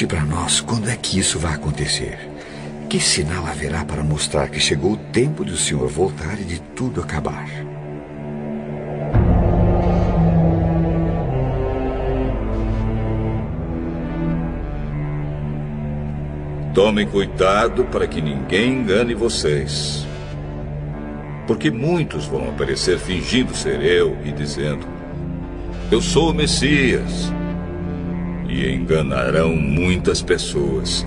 Conte para nós quando é que isso vai acontecer. Que sinal haverá para mostrar que chegou o tempo de o Senhor voltar e de tudo acabar? Tomem cuidado para que ninguém engane vocês. Porque muitos vão aparecer fingindo ser eu e dizendo: Eu sou o Messias. E enganarão muitas pessoas.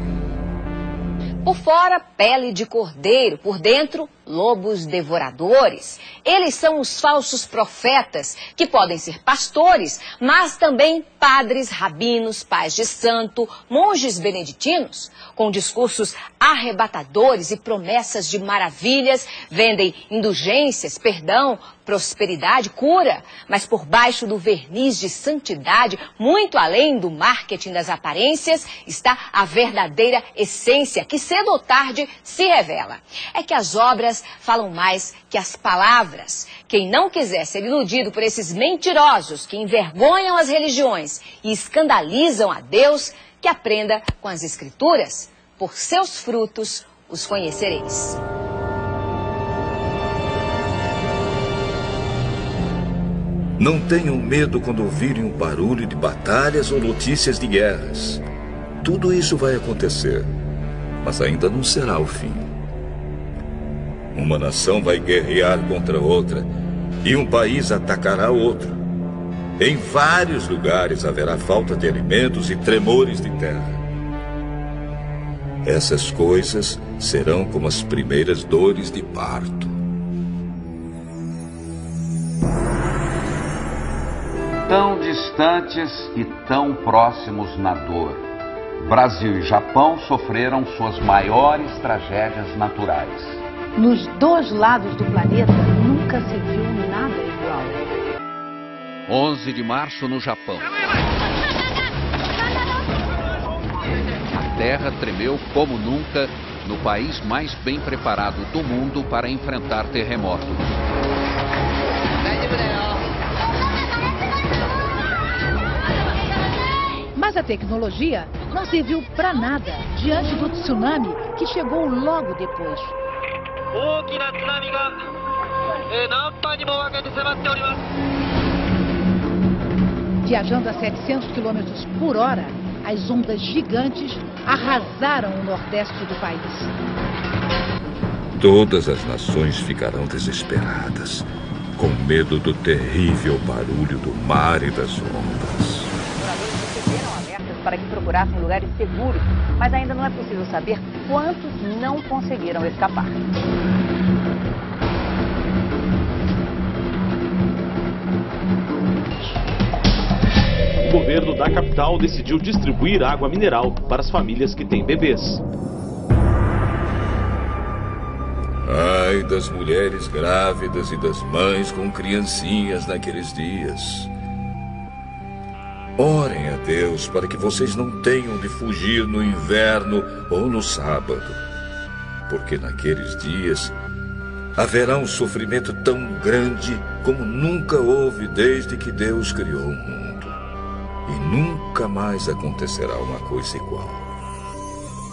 Por fora, pele de cordeiro, por dentro, lobos devoradores. Eles são os falsos profetas, que podem ser pastores, mas também padres, rabinos, pais de santo, monges beneditinos, com discursos arrebatadores e promessas de maravilhas, vendem indulgências, perdão, prosperidade, cura, mas por baixo do verniz de santidade, muito além do marketing das aparências, está a verdadeira essência que cedo ou tarde se revela. É que as obras falam mais que as palavras. Quem não quiser ser iludido por esses mentirosos que envergonham as religiões e escandalizam a Deus, que aprenda com as Escrituras. Por seus frutos os conhecereis. Não tenham medo quando ouvirem um barulho de batalhas ou notícias de guerras. Tudo isso vai acontecer, mas ainda não será o fim. Uma nação vai guerrear contra outra e um país atacará outro. Em vários lugares haverá falta de alimentos e tremores de terra. Essas coisas serão como as primeiras dores de parto. Tão distantes e tão próximos na dor. Brasil e Japão sofreram suas maiores tragédias naturais. Nos dois lados do planeta nunca se viu nada igual. 11 de março no Japão. A terra tremeu como nunca no país mais bem preparado do mundo para enfrentar terremoto. Mas a tecnologia não serviu para nada diante do tsunami que chegou logo depois. Viajando a 700 km por hora, as ondas gigantes arrasaram o nordeste do país. Todas as nações ficarão desesperadas, com medo do terrível barulho do mar e das ondas. Moradores receberam alertas para que procurassem lugares seguros, mas ainda não é possível saber quantos não conseguiram escapar. O governo da capital decidiu distribuir água mineral para as famílias que têm bebês. Ai das mulheres grávidas e das mães com criancinhas naqueles dias. Orem a Deus para que vocês não tenham de fugir no inverno ou no sábado, porque naqueles dias haverá um sofrimento tão grande como nunca houve desde que Deus criou o mundo. E nunca mais acontecerá uma coisa igual.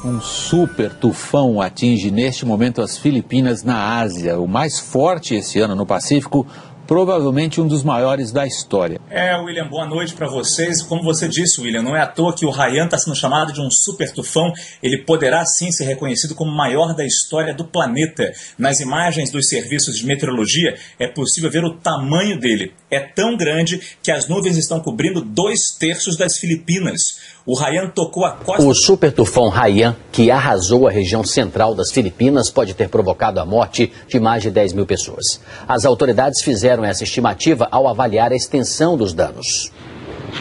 Um super tufão atinge neste momento as Filipinas na Ásia, o mais forte esse ano no Pacífico, provavelmente um dos maiores da história. É, William, boa noite para vocês. Como você disse, William, não é à toa que o Haiyan está sendo chamado de um super tufão. Ele poderá sim ser reconhecido como o maior da história do planeta. Nas imagens dos serviços de meteorologia é possível ver o tamanho dele. É tão grande que as nuvens estão cobrindo dois terços das Filipinas. O Haiyan tocou a costa. O super tufão Haiyan, que arrasou a região central das Filipinas, pode ter provocado a morte de mais de 10 mil pessoas. As autoridades fizeram essa estimativa ao avaliar a extensão dos danos.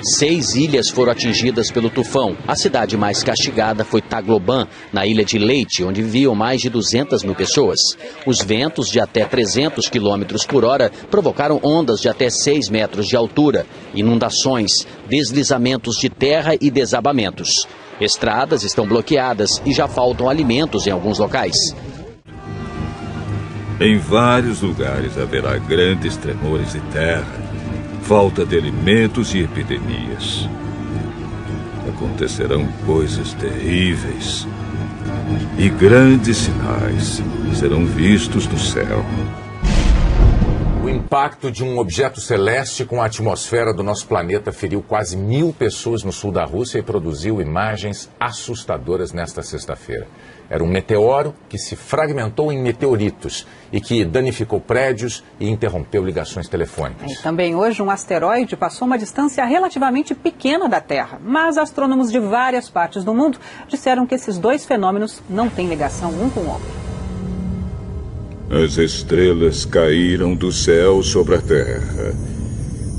Seis ilhas foram atingidas pelo tufão. A cidade mais castigada foi Tagloban, na ilha de Leite, onde viviam mais de 200 mil pessoas. Os ventos de até 300 quilômetros por hora provocaram ondas de até 6 metros de altura, inundações, deslizamentos de terra e desabamentos. Estradas estão bloqueadas e já faltam alimentos em alguns locais. Em vários lugares haverá grandes tremores de terra, falta de alimentos e epidemias. acontecerão coisas terríveis e grandes sinais serão vistos no céu. O impacto de um objeto celeste com a atmosfera do nosso planeta feriu quase mil pessoas no sul da Rússia e produziu imagens assustadoras nesta sexta-feira. Era um meteoro que se fragmentou em meteoritos e que danificou prédios e interrompeu ligações telefônicas. E também hoje um asteroide passou uma distância relativamente pequena da Terra, mas astrônomos de várias partes do mundo disseram que esses dois fenômenos não têm ligação um com o outro. As estrelas caíram do céu sobre a terra,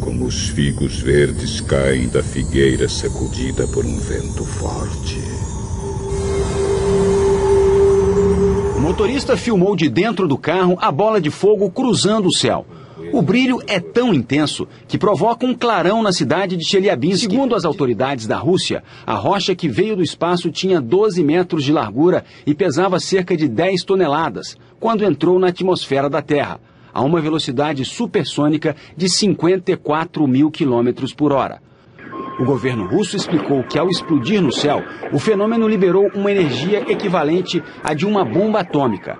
como os figos verdes caem da figueira sacudida por um vento forte. Motorista filmou de dentro do carro a bola de fogo cruzando o céu. O brilho é tão intenso que provoca um clarão na cidade de Chelyabinsk. Segundo as autoridades da Rússia, a rocha que veio do espaço tinha 12 metros de largura e pesava cerca de 10 toneladas quando entrou na atmosfera da Terra, a uma velocidade supersônica de 54 mil quilômetros por hora. O governo russo explicou que, ao explodir no céu, o fenômeno liberou uma energia equivalente à de uma bomba atômica.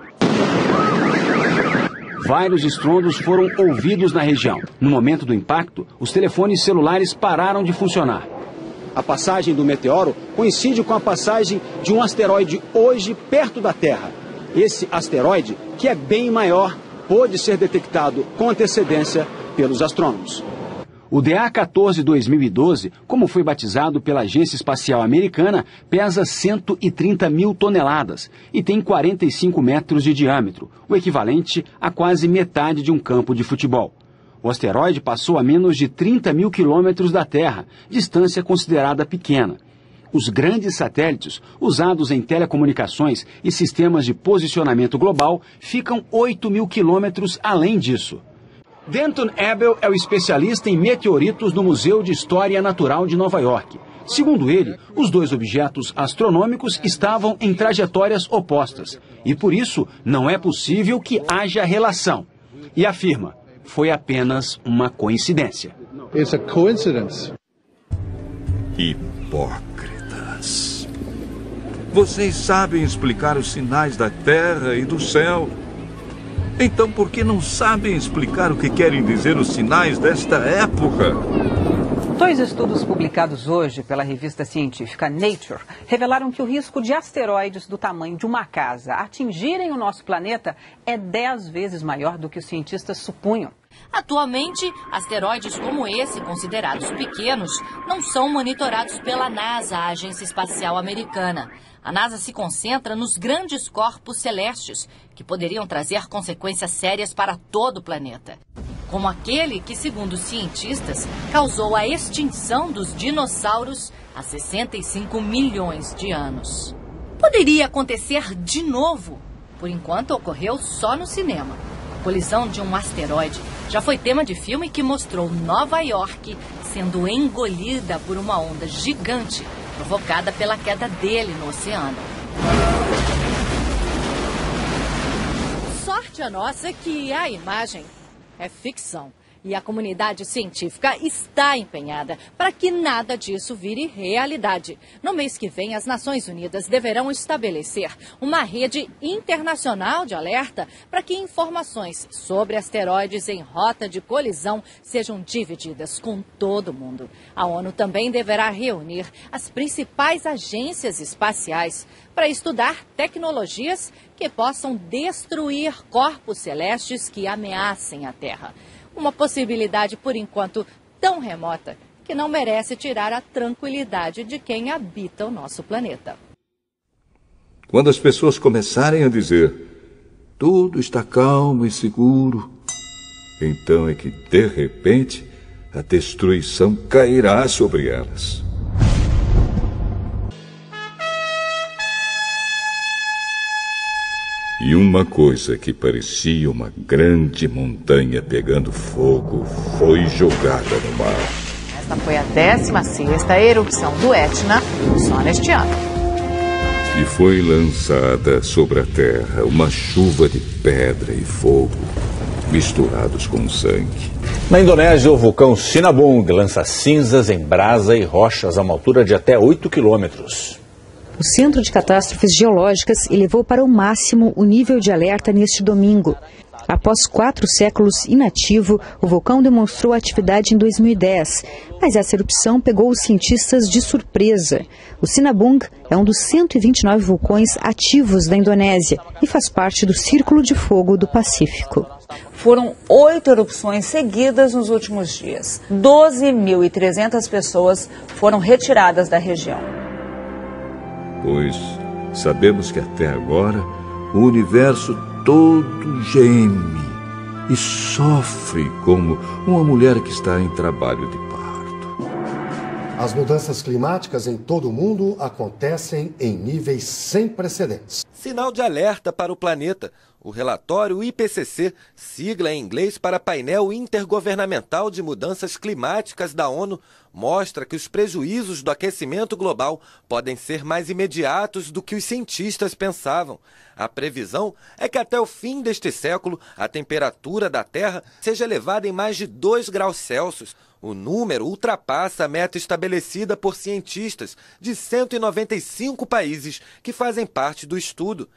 Vários estrondos foram ouvidos na região. No momento do impacto, os telefones celulares pararam de funcionar. A passagem do meteoro coincide com a passagem de um asteroide hoje perto da Terra. Esse asteroide, que é bem maior, pôde ser detectado com antecedência pelos astrônomos. O DA-14 2012, como foi batizado pela Agência Espacial Americana, pesa 130 mil toneladas e tem 45 metros de diâmetro, o equivalente a quase metade de um campo de futebol. O asteroide passou a menos de 30 mil quilômetros da Terra, distância considerada pequena. Os grandes satélites, usados em telecomunicações e sistemas de posicionamento global, ficam 8 mil quilômetros além disso. Denton Abel é o especialista em meteoritos no Museu de História Natural de Nova York. Segundo ele, os dois objetos astronômicos estavam em trajetórias opostas e por isso não é possível que haja relação. E afirma, foi apenas uma coincidência. It's a coincidence. Hipócritas. Vocês sabem explicar os sinais da terra e do céu. Então por que não sabem explicar o que querem dizer os sinais desta época? Dois estudos publicados hoje pela revista científica Nature revelaram que o risco de asteroides do tamanho de uma casa atingirem o nosso planeta é dez vezes maior do que os cientistas supunham. Atualmente, asteroides como esse, considerados pequenos, não são monitorados pela NASA, a Agência Espacial Americana. A NASA se concentra nos grandes corpos celestes, que poderiam trazer consequências sérias para todo o planeta. Como aquele que, segundo cientistas, causou a extinção dos dinossauros há 65 milhões de anos. Poderia acontecer de novo. Por enquanto, ocorreu só no cinema. A colisão de um asteroide já foi tema de filme que mostrou Nova York sendo engolida por uma onda gigante provocada pela queda dele no oceano. Sorte a nossa que a imagem é ficção. E a comunidade científica está empenhada para que nada disso vire realidade. No mês que vem, as Nações Unidas deverão estabelecer uma rede internacional de alerta para que informações sobre asteroides em rota de colisão sejam divididas com todo mundo. A ONU também deverá reunir as principais agências espaciais para estudar tecnologias que possam destruir corpos celestes que ameacem a Terra. Uma possibilidade, por enquanto, tão remota que não merece tirar a tranquilidade de quem habita o nosso planeta. Quando as pessoas começarem a dizer tudo está calmo e seguro, então é que, de repente, a destruição cairá sobre elas. E uma coisa que parecia uma grande montanha pegando fogo foi jogada no mar. Esta foi a 16ª erupção do Etna só neste ano. E foi lançada sobre a terra uma chuva de pedra e fogo misturados com sangue. Na Indonésia, o vulcão Sinabung lança cinzas em brasa e rochas a uma altura de até 8 quilômetros. O Centro de Catástrofes Geológicas elevou para o máximo o nível de alerta neste domingo. Após quatro séculos inativo, o vulcão demonstrou atividade em 2010, mas essa erupção pegou os cientistas de surpresa. O Sinabung é um dos 129 vulcões ativos da Indonésia e faz parte do Círculo de Fogo do Pacífico. Foram oito erupções seguidas nos últimos dias. 12.300 pessoas foram retiradas da região. Pois sabemos que até agora o universo todo geme e sofre como uma mulher que está em trabalho de parto. As mudanças climáticas em todo o mundo acontecem em níveis sem precedentes. Sinal de alerta para o planeta. O relatório IPCC, sigla em inglês para Painel Intergovernamental de Mudanças Climáticas da ONU, mostra que os prejuízos do aquecimento global podem ser mais imediatos do que os cientistas pensavam. A previsão é que até o fim deste século a temperatura da Terra seja elevada em mais de 2 graus Celsius. O número ultrapassa a meta estabelecida por cientistas de 195 países que fazem parte do estudo.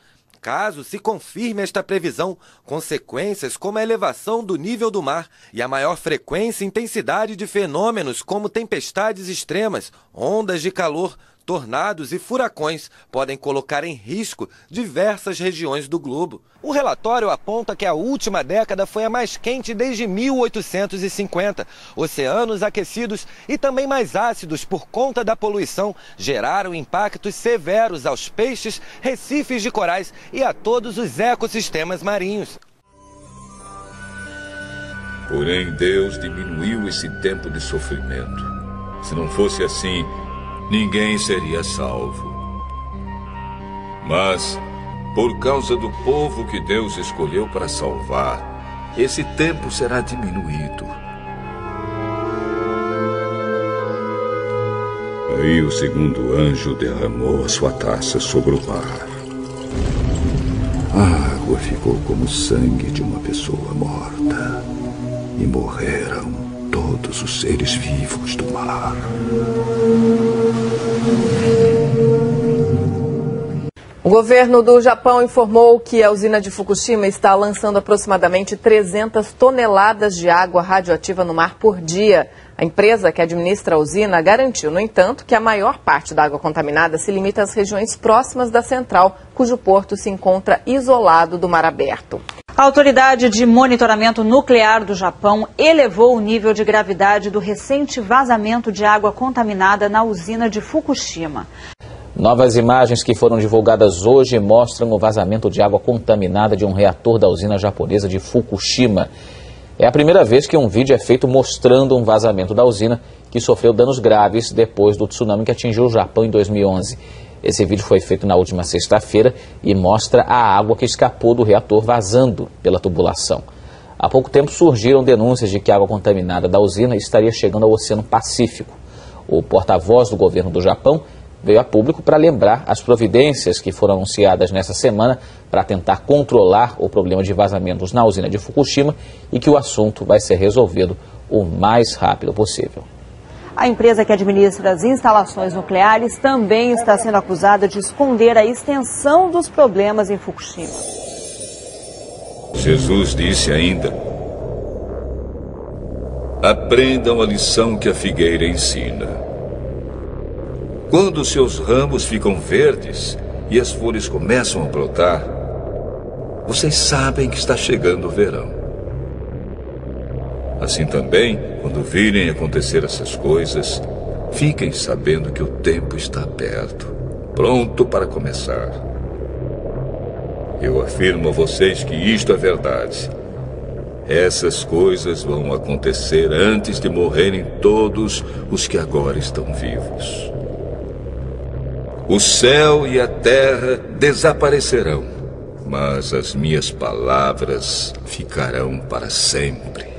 Caso se confirme esta previsão, consequências como a elevação do nível do mar e a maior frequência e intensidade de fenômenos como tempestades extremas, ondas de calor, tornados e furacões podem colocar em risco diversas regiões do globo. O relatório aponta que a última década foi a mais quente desde 1850. Oceanos aquecidos e também mais ácidos por conta da poluição geraram impactos severos aos peixes, recifes de corais e a todos os ecossistemas marinhos. Porém, Deus diminuiu esse tempo de sofrimento. Se não fosse assim, ninguém seria salvo. Mas, por causa do povo que Deus escolheu para salvar, esse tempo será diminuído. Aí o segundo anjo derramou a sua taça sobre o mar. A água ficou como o sangue de uma pessoa morta. E morreram todos os seres vivos do mar. O governo do Japão informou que a usina de Fukushima está lançando aproximadamente 300 toneladas de água radioativa no mar por dia. A empresa que administra a usina garantiu, no entanto, que a maior parte da água contaminada se limita às regiões próximas da central, cujo porto se encontra isolado do mar aberto. A Autoridade de Monitoramento Nuclear do Japão elevou o nível de gravidade do recente vazamento de água contaminada na usina de Fukushima. Novas imagens que foram divulgadas hoje mostram o vazamento de água contaminada de um reator da usina japonesa de Fukushima. É a primeira vez que um vídeo é feito mostrando um vazamento da usina que sofreu danos graves depois do tsunami que atingiu o Japão em 2011. Esse vídeo foi feito na última sexta-feira e mostra a água que escapou do reator vazando pela tubulação. Há pouco tempo surgiram denúncias de que a água contaminada da usina estaria chegando ao Oceano Pacífico. O porta-voz do governo do Japão veio a público para lembrar as providências que foram anunciadas nessa semana para tentar controlar o problema de vazamentos na usina de Fukushima e que o assunto vai ser resolvido o mais rápido possível. A empresa que administra as instalações nucleares também está sendo acusada de esconder a extensão dos problemas em Fukushima. Jesus disse ainda: Aprendam a lição que a figueira ensina. Quando seus ramos ficam verdes e as folhas começam a brotar, vocês sabem que está chegando o verão. Assim também, quando virem acontecer essas coisas, fiquem sabendo que o tempo está perto, pronto para começar. Eu afirmo a vocês que isto é verdade. Essas coisas vão acontecer antes de morrerem todos os que agora estão vivos. O céu e a terra desaparecerão, mas as minhas palavras ficarão para sempre.